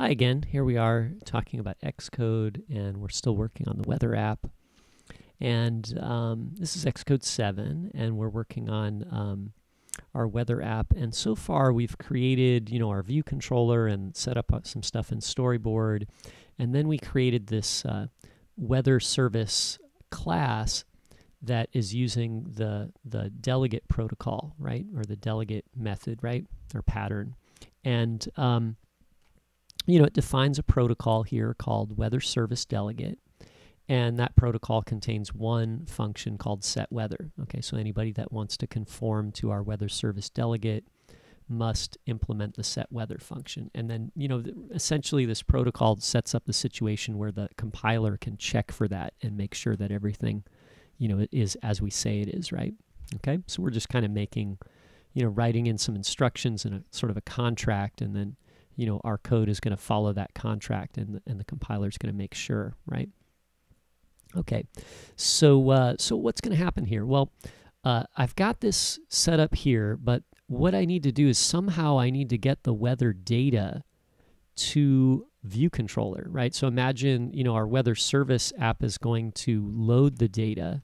Hi again. Here we are talking about Xcode, and we're still working on the weather app. And um, this is Xcode 7, and we're working on um, our weather app. And so far, we've created, you know, our view controller and set up uh, some stuff in Storyboard. And then we created this uh, weather service class that is using the the delegate protocol, right, or the delegate method, right, or pattern. And um, you know, it defines a protocol here called weather service delegate. And that protocol contains one function called set weather. Okay, so anybody that wants to conform to our weather service delegate must implement the set weather function. And then, you know, essentially this protocol sets up the situation where the compiler can check for that and make sure that everything, you know, is as we say it is, right? Okay, so we're just kind of making, you know, writing in some instructions and a sort of a contract and then you know our code is going to follow that contract and the, and the compiler is going to make sure right? Okay so uh, so what's going to happen here? Well uh, I've got this set up here but what I need to do is somehow I need to get the weather data to view controller right? So imagine you know our weather service app is going to load the data.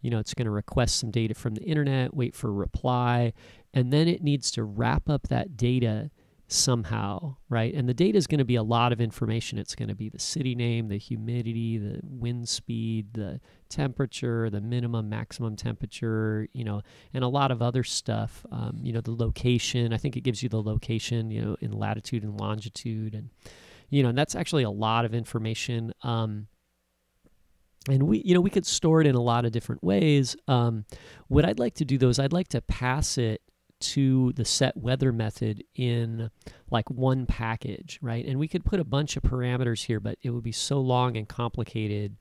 You know it's going to request some data from the internet wait for a reply and then it needs to wrap up that data somehow, right? And the data is going to be a lot of information. It's going to be the city name, the humidity, the wind speed, the temperature, the minimum, maximum temperature, you know, and a lot of other stuff. Um, you know, the location. I think it gives you the location, you know, in latitude and longitude, and you know, and that's actually a lot of information. Um, and we, you know, we could store it in a lot of different ways. Um, what I'd like to do though is I'd like to pass it to the set weather method in like one package, right? And we could put a bunch of parameters here, but it would be so long and complicated,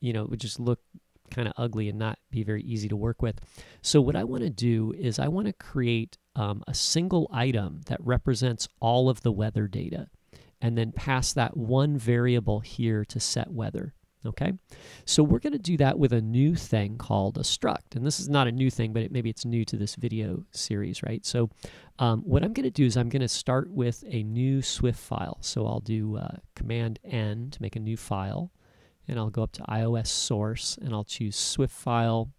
you know, it would just look kind of ugly and not be very easy to work with. So what I want to do is I want to create um, a single item that represents all of the weather data and then pass that one variable here to set weather. Okay, so we're going to do that with a new thing called a struct. And this is not a new thing, but it, maybe it's new to this video series, right? So um, what I'm going to do is I'm going to start with a new Swift file. So I'll do uh, Command N to make a new file. And I'll go up to iOS source and I'll choose Swift file.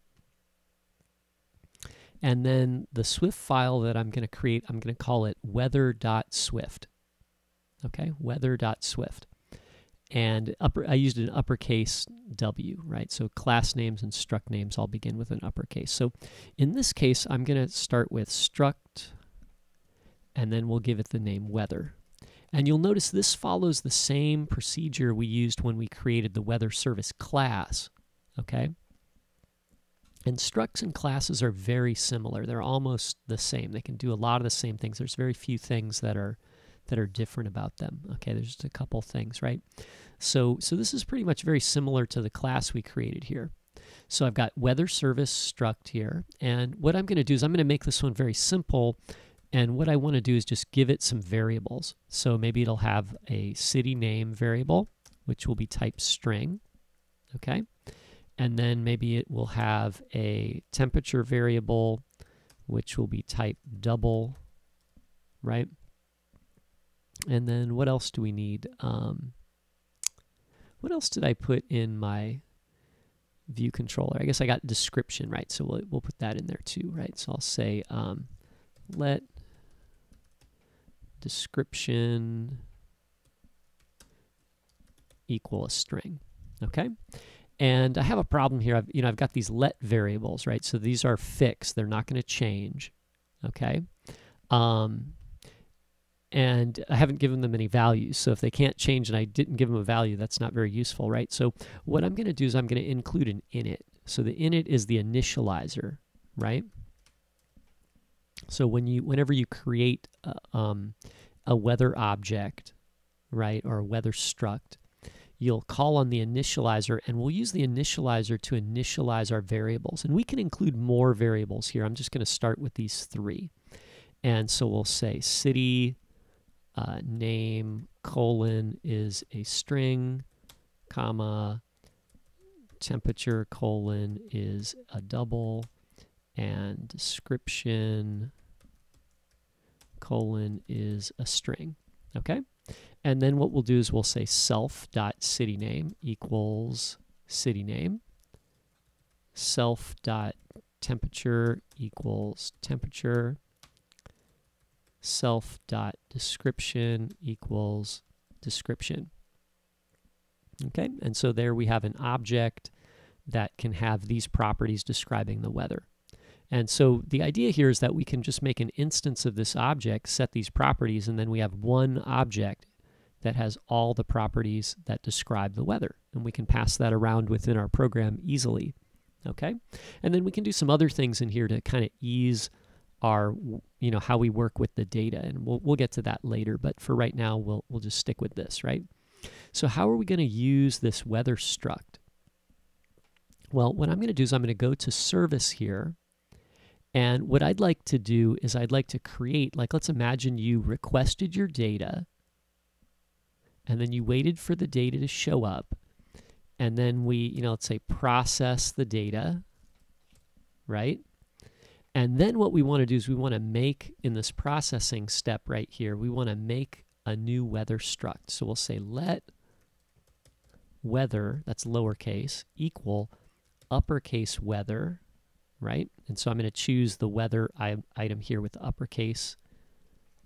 And then the Swift file that I'm going to create, I'm going to call it weather.swift. Okay, weather.swift and upper, I used an uppercase W, right? So class names and struct names all begin with an uppercase. So in this case, I'm going to start with struct, and then we'll give it the name weather. And you'll notice this follows the same procedure we used when we created the weather service class, okay? And structs and classes are very similar. They're almost the same. They can do a lot of the same things. There's very few things that are that are different about them. Okay, there's just a couple things, right? So, so this is pretty much very similar to the class we created here. So I've got weather service struct here. And what I'm going to do is I'm going to make this one very simple. And what I want to do is just give it some variables. So maybe it'll have a city name variable, which will be type string. Okay. And then maybe it will have a temperature variable, which will be type double, right? And then what else do we need? Um, what else did I put in my view controller? I guess I got description, right? So we'll, we'll put that in there too, right? So I'll say um, let description equal a string, okay? And I have a problem here. I've, you know, I've got these let variables, right? So these are fixed. They're not going to change, okay? Um, and I haven't given them any values. So if they can't change and I didn't give them a value, that's not very useful, right? So what I'm going to do is I'm going to include an init. So the init is the initializer, right? So when you, whenever you create a, um, a weather object, right, or a weather struct, you'll call on the initializer and we'll use the initializer to initialize our variables. And we can include more variables here. I'm just going to start with these three. And so we'll say city uh, name colon is a string, comma, temperature colon is a double, and description colon is a string. Okay? And then what we'll do is we'll say self dot city name equals city name. Self dot temperature equals temperature. Self dot description equals description. Okay, and so there we have an object that can have these properties describing the weather. And so the idea here is that we can just make an instance of this object, set these properties, and then we have one object that has all the properties that describe the weather. And we can pass that around within our program easily. Okay? And then we can do some other things in here to kind of ease our, you know, how we work with the data. And we'll, we'll get to that later. But for right now, we'll, we'll just stick with this, right? So how are we going to use this weather struct? Well, what I'm going to do is I'm going to go to service here. And what I'd like to do is I'd like to create, like let's imagine you requested your data and then you waited for the data to show up. And then we, you know, let's say process the data, right? And then what we want to do is we want to make, in this processing step right here, we want to make a new weather struct. So we'll say let weather, that's lowercase, equal uppercase weather, right? And so I'm going to choose the weather item here with uppercase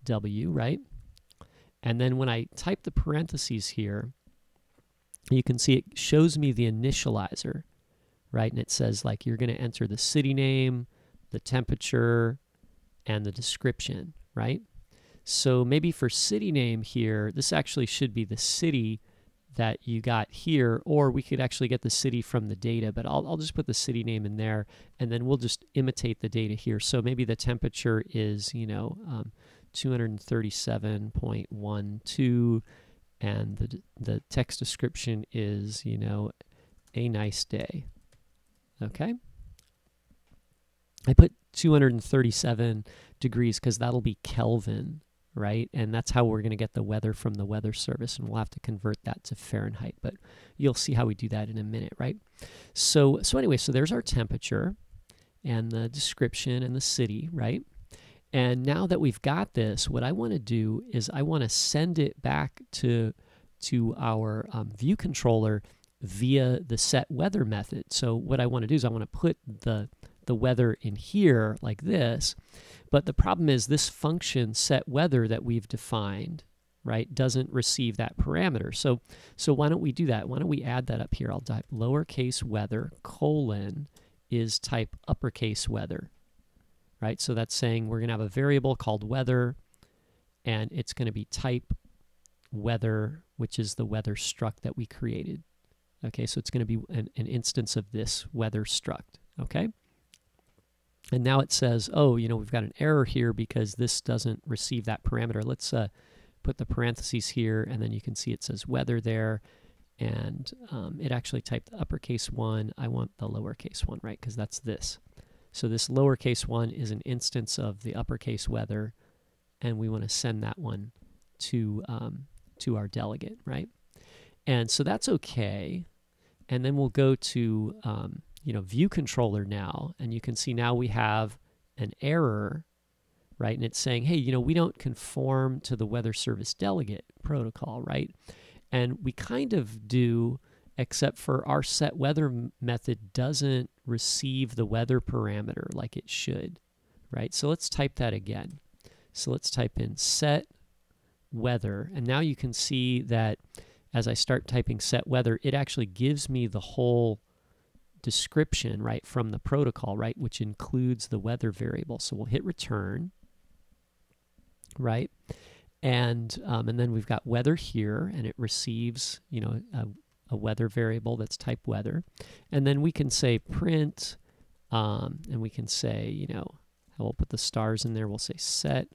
W, right? And then when I type the parentheses here, you can see it shows me the initializer, right? And it says like you're going to enter the city name, the temperature, and the description, right? So maybe for city name here, this actually should be the city that you got here, or we could actually get the city from the data, but I'll, I'll just put the city name in there, and then we'll just imitate the data here. So maybe the temperature is, you know, um, 237.12, and the, the text description is, you know, a nice day. Okay? I put 237 degrees because that'll be Kelvin right? And that's how we're going to get the weather from the weather service, and we'll have to convert that to Fahrenheit. But you'll see how we do that in a minute, right? So, so anyway, so there's our temperature and the description and the city, right? And now that we've got this, what I want to do is I want to send it back to to our um, view controller via the set weather method. So what I want to do is I want to put the the weather in here like this. But the problem is this function set weather that we've defined, right, doesn't receive that parameter. So, so why don't we do that? Why don't we add that up here? I'll type lowercase weather colon is type uppercase weather, right? So that's saying we're going to have a variable called weather, and it's going to be type weather, which is the weather struct that we created. Okay, so it's going to be an, an instance of this weather struct. Okay. And now it says, oh, you know, we've got an error here because this doesn't receive that parameter. Let's uh, put the parentheses here, and then you can see it says weather there. And um, it actually typed uppercase one. I want the lowercase one, right? Because that's this. So this lowercase one is an instance of the uppercase weather, and we want to send that one to um, to our delegate, right? And so that's okay. And then we'll go to um, you know, view controller now, and you can see now we have an error, right? And it's saying, hey, you know, we don't conform to the weather service delegate protocol, right? And we kind of do, except for our set weather method doesn't receive the weather parameter like it should, right? So let's type that again. So let's type in set weather, and now you can see that as I start typing set weather, it actually gives me the whole description, right, from the protocol, right, which includes the weather variable. So we'll hit return, right? And, um, and then we've got weather here, and it receives, you know, a, a weather variable that's type weather. And then we can say print, um, and we can say, you know, we'll put the stars in there. We'll say set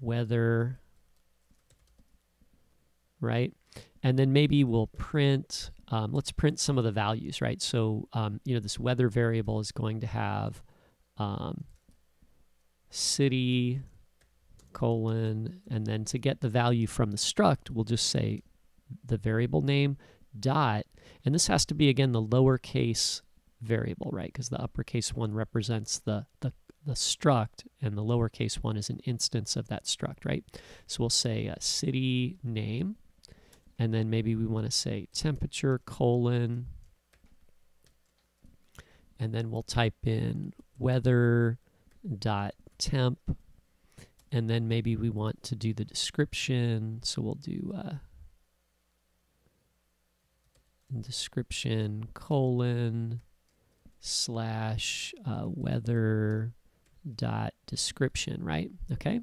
weather, right? And then maybe we'll print, um, let's print some of the values, right? So, um, you know, this weather variable is going to have um, city colon, and then to get the value from the struct, we'll just say the variable name dot, and this has to be, again, the lowercase variable, right? Because the uppercase one represents the, the the struct, and the lowercase one is an instance of that struct, right? So we'll say a city name, and then maybe we want to say temperature colon, and then we'll type in weather dot temp, and then maybe we want to do the description, so we'll do uh, description colon slash uh, weather dot description, right? Okay.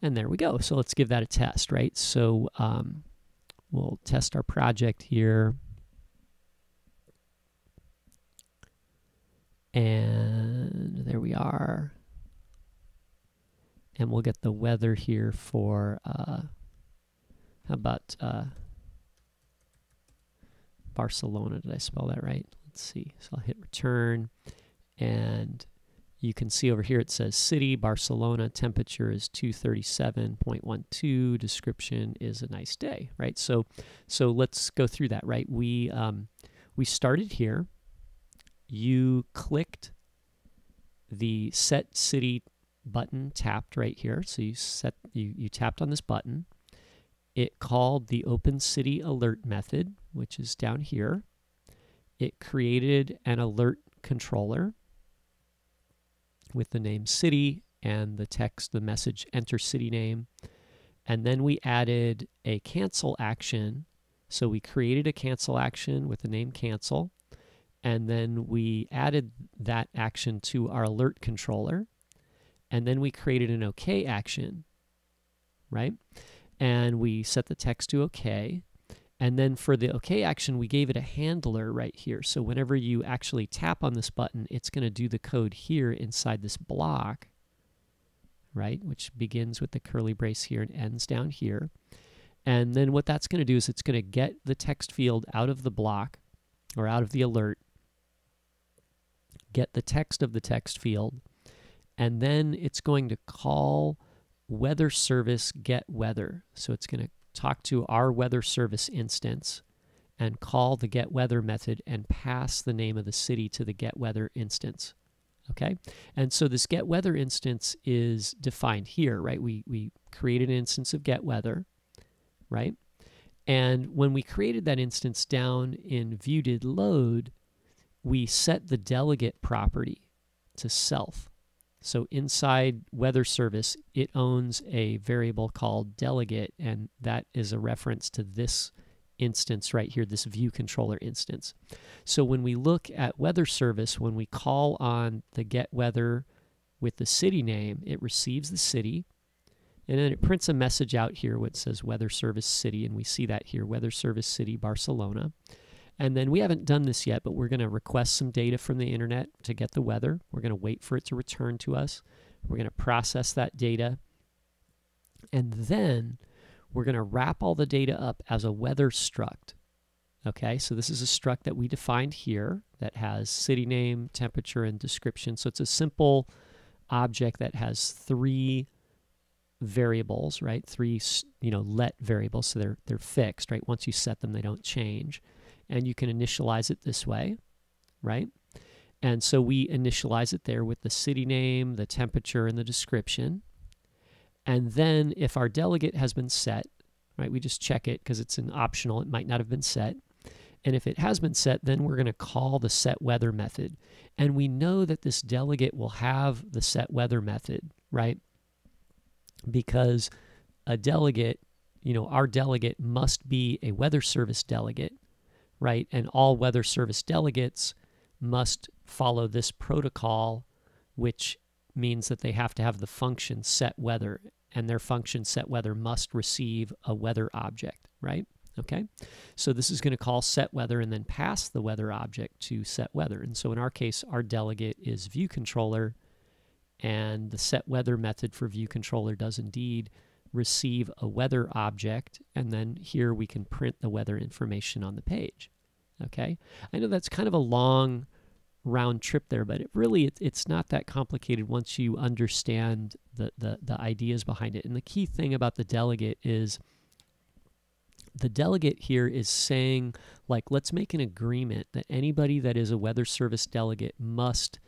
And there we go. So let's give that a test, right? So um, we'll test our project here. And there we are. And we'll get the weather here for, uh, how about uh, Barcelona? Did I spell that right? Let's see. So I'll hit return. And you can see over here it says city, Barcelona, temperature is 237.12, description is a nice day, right? So so let's go through that, right? We um, we started here. You clicked the set city button tapped right here. So you set you, you tapped on this button. It called the open city alert method, which is down here. It created an alert controller with the name city and the text, the message enter city name. And then we added a cancel action. So we created a cancel action with the name cancel. And then we added that action to our alert controller. And then we created an OK action, right? And we set the text to OK. And then for the OK action, we gave it a handler right here. So whenever you actually tap on this button, it's going to do the code here inside this block, right? Which begins with the curly brace here and ends down here. And then what that's going to do is it's going to get the text field out of the block or out of the alert, get the text of the text field, and then it's going to call weather service get weather. So it's going to talk to our weather service instance and call the get weather method and pass the name of the city to the get weather instance. Okay, and so this get weather instance is defined here, right? We, we created an instance of get weather, right? And when we created that instance down in viewDidLoad, we set the delegate property to self. So inside weather service, it owns a variable called delegate, and that is a reference to this instance right here, this view controller instance. So when we look at weather service, when we call on the get weather with the city name, it receives the city, and then it prints a message out here which says weather service city, and we see that here, weather service city Barcelona. And then we haven't done this yet, but we're going to request some data from the internet to get the weather. We're going to wait for it to return to us. We're going to process that data. And then we're going to wrap all the data up as a weather struct. Okay, so this is a struct that we defined here that has city name, temperature, and description. So it's a simple object that has three variables, right? Three, you know, let variables, so they're they're fixed, right? Once you set them, they don't change and you can initialize it this way, right? And so we initialize it there with the city name, the temperature, and the description. And then if our delegate has been set, right, we just check it because it's an optional, it might not have been set. And if it has been set, then we're going to call the set weather method. And we know that this delegate will have the set weather method, right? Because a delegate, you know, our delegate must be a weather service delegate right? And all weather service delegates must follow this protocol, which means that they have to have the function set weather, and their function set weather must receive a weather object, right? Okay, so this is going to call set weather and then pass the weather object to set weather. And so in our case, our delegate is view controller, and the set weather method for view controller does indeed receive a weather object, and then here we can print the weather information on the page. Okay, I know that's kind of a long round trip there, but it really it, it's not that complicated once you understand the, the, the ideas behind it. And the key thing about the delegate is the delegate here is saying, like, let's make an agreement that anybody that is a weather service delegate must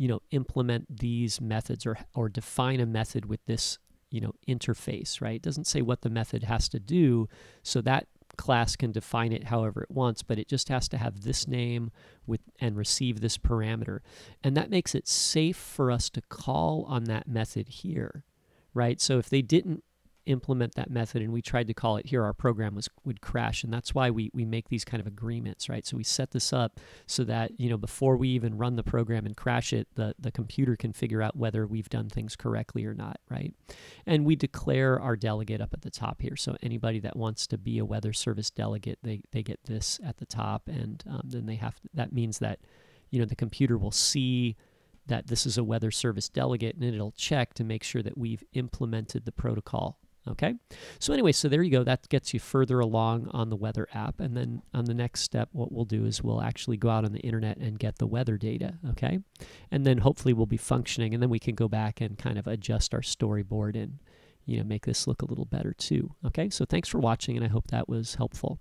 you know, implement these methods or or define a method with this, you know, interface, right? It doesn't say what the method has to do, so that class can define it however it wants, but it just has to have this name with and receive this parameter. And that makes it safe for us to call on that method here, right? So if they didn't implement that method and we tried to call it here, our program was would crash. And that's why we, we make these kind of agreements, right? So we set this up so that, you know, before we even run the program and crash it, the, the computer can figure out whether we've done things correctly or not, right? And we declare our delegate up at the top here. So anybody that wants to be a weather service delegate, they, they get this at the top. And um, then they have, to, that means that, you know, the computer will see that this is a weather service delegate and it'll check to make sure that we've implemented the protocol Okay, so anyway, so there you go. That gets you further along on the weather app. And then on the next step, what we'll do is we'll actually go out on the internet and get the weather data. Okay, and then hopefully we'll be functioning. And then we can go back and kind of adjust our storyboard and you know make this look a little better too. Okay, so thanks for watching, and I hope that was helpful.